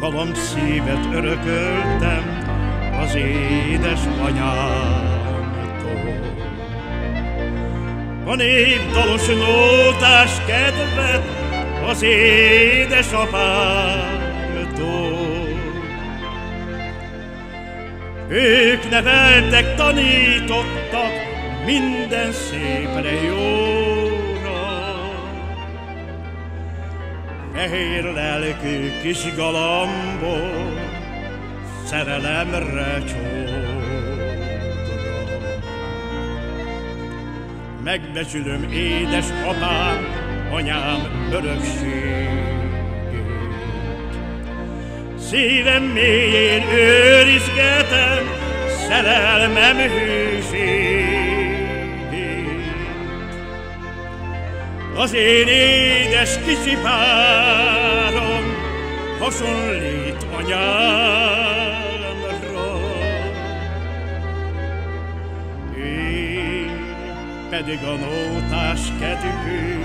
Fiam szívet örököltem az édes anyámtól. A dalos nótás kedvet az édesapámtól. Ők neveltek, tanítottak minden szépre jóra. Fehér lelkű kis galambok, szerelemre csódra. Megbecsülöm édes apám, anyám örökségét. Szívem mélyén őrizgetem szerelmem hűségét. Az én édes kicsi párom hasonlít anyámra. Én pedig a nótás kedvű,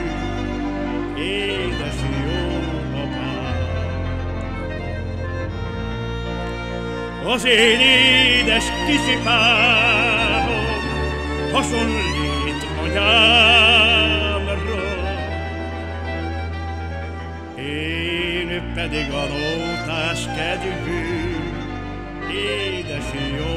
édes jó Az én édes kicsi párom hasonlít anyámra. Pedig a nótás kedvű, édes jó